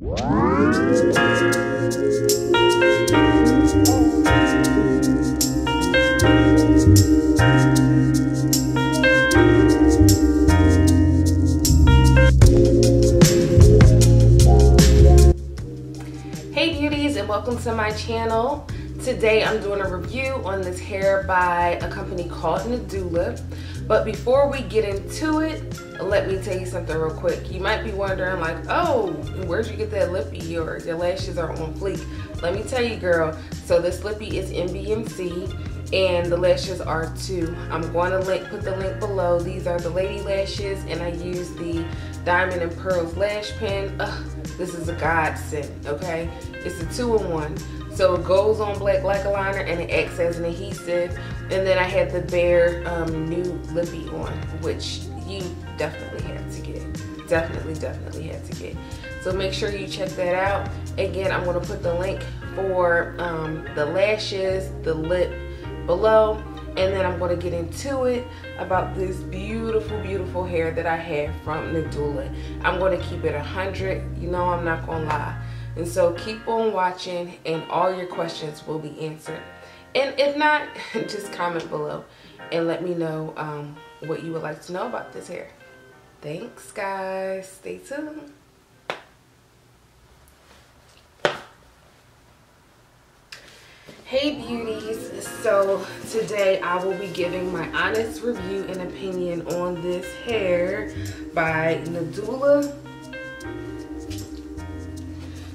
Hey beauties and welcome to my channel. Today I'm doing a review on this hair by a company called Nadula. But before we get into it, let me tell you something real quick. You might be wondering like, oh, where'd you get that lippy or your lashes are on fleek? Let me tell you girl, so this lippy is MBMC and the lashes are too. I'm going to link, put the link below. These are the lady lashes and I use the Diamond and Pearls Lash Pen. Ugh, this is a godsend, okay? It's a two-in-one. So it goes on black like a liner and it acts as an adhesive. And then I had the Bare um, new lippy on, which you definitely had to get. Definitely, definitely had to get. So make sure you check that out. Again, I'm gonna put the link for um, the lashes, the lip below, and then I'm gonna get into it about this beautiful, beautiful hair that I have from Nadula. I'm gonna keep it 100, you know I'm not gonna lie. And so keep on watching and all your questions will be answered. And if not, just comment below and let me know um, what you would like to know about this hair. Thanks guys, stay tuned. Hey beauties, so today I will be giving my honest review and opinion on this hair by Nadula.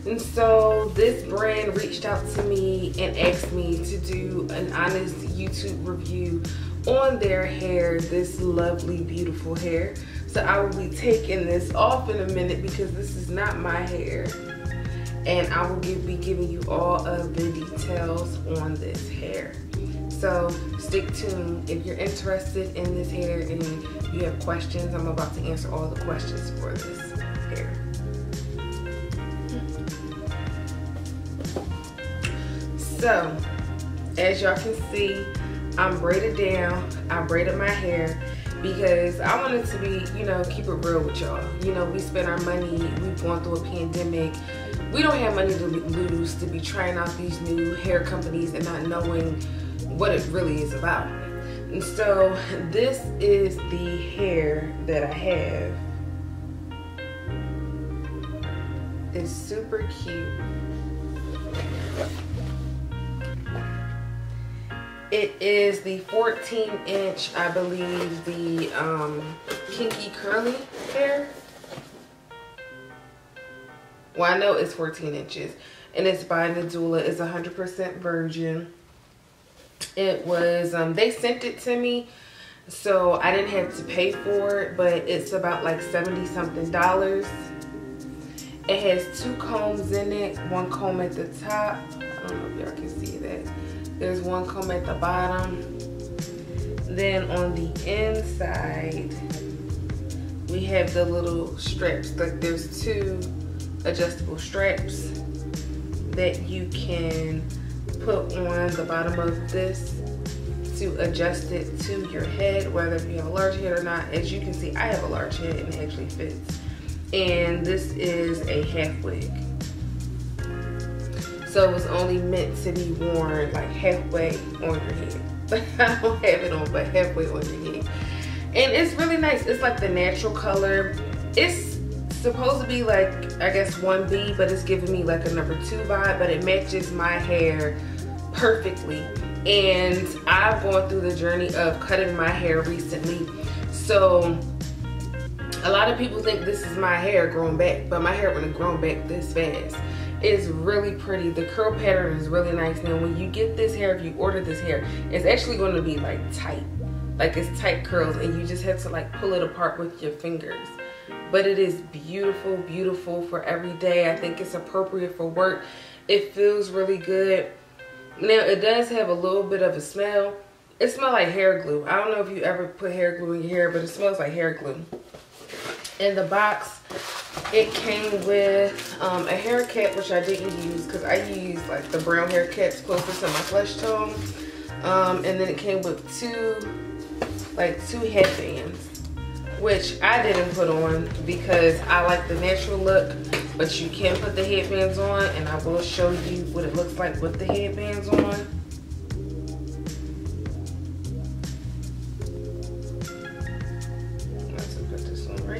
And so this brand reached out to me and asked me to do an honest YouTube review on their hair, this lovely, beautiful hair. So I will be taking this off in a minute because this is not my hair and I will give, be giving you all of the details on this hair. So stick tuned. If you're interested in this hair and you have questions, I'm about to answer all the questions for this hair. So, as y'all can see, I'm braided down. I braided my hair because I wanted to be, you know, keep it real with y'all. You know, we spend our money, we've gone through a pandemic. We don't have money to lose to be trying out these new hair companies and not knowing what it really is about. And so this is the hair that I have. It's super cute. It is the 14 inch, I believe, the um, kinky curly hair. Well, I know it's 14 inches. And it's by Nadula. It's 100% virgin. It was, um, they sent it to me. So I didn't have to pay for it. But it's about like 70 something dollars. It has two combs in it. One comb at the top. I don't know if y'all can see that there's one comb at the bottom. Then on the inside, we have the little straps. Like there's two adjustable straps that you can put on the bottom of this to adjust it to your head, whether you have a large head or not. As you can see, I have a large head and it actually fits. And this is a half wig. So it's only meant to be worn like halfway on your head. I don't have it on, but halfway on your head. And it's really nice. It's like the natural color. It's supposed to be like, I guess 1B, but it's giving me like a number two vibe, but it matches my hair perfectly. And I've gone through the journey of cutting my hair recently. So a lot of people think this is my hair growing back, but my hair wouldn't have grown back this fast is really pretty. The curl pattern is really nice. Now when you get this hair, if you order this hair, it's actually going to be like tight. Like it's tight curls and you just have to like pull it apart with your fingers. But it is beautiful, beautiful for every day. I think it's appropriate for work. It feels really good. Now it does have a little bit of a smell. It smells like hair glue. I don't know if you ever put hair glue in your hair, but it smells like hair glue. In the box, it came with um, a hair cap, which I didn't use because I use like the brown hair caps closer to my flesh tone. Um, and then it came with two, like two headbands, which I didn't put on because I like the natural look. but you can put the headbands on and I will show you what it looks like with the headbands on.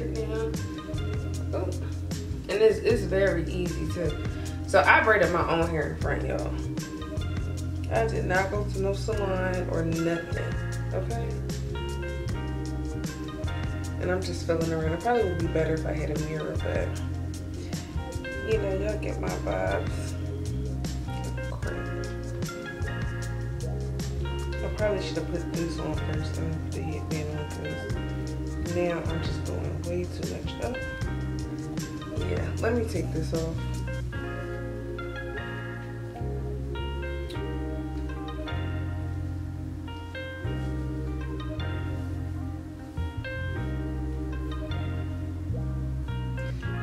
Right now. Oh. And it's, it's very easy to, so I braided my own hair in front, y'all. I did not go to no salon or nothing, okay? And I'm just feeling around. It probably would be better if I had a mirror, but you know, y'all get my vibes. I probably should have put this on first and the headband on because now I'm just doing too much. Yeah, let me take this off.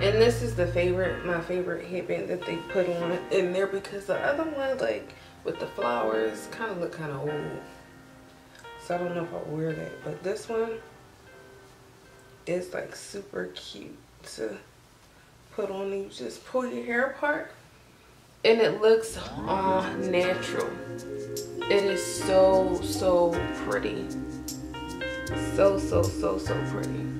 And this is the favorite, my favorite headband that they put on in there because the other one, like with the flowers, kind of look kind of old. So I don't know if I'll wear that. But this one is like super cute to put on. You just pull your hair apart and it looks all natural. It is so, so pretty. So, so, so, so pretty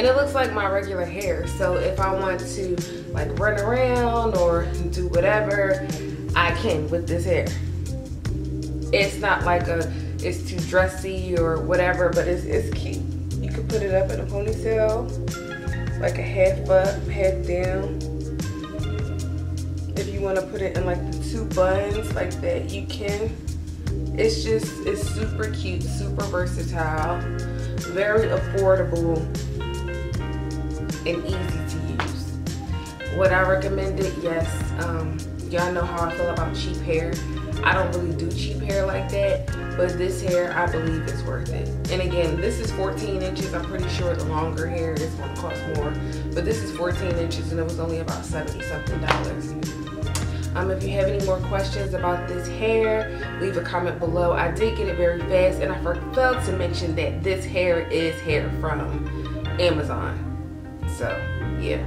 and it looks like my regular hair so if I want to like run around or do whatever I can with this hair it's not like a it's too dressy or whatever but it's, it's cute you can put it up in a ponytail like a half up half down if you want to put it in like the two buns like that you can it's just it's super cute super versatile very affordable and easy to use. Would I recommend it? Yes. Um, Y'all know how I feel about cheap hair. I don't really do cheap hair like that, but this hair I believe is worth it. And again, this is 14 inches. I'm pretty sure the longer hair is to cost more, but this is 14 inches and it was only about 70 something dollars. Um, if you have any more questions about this hair, leave a comment below. I did get it very fast and I forgot to mention that this hair is hair from Amazon. So, yeah.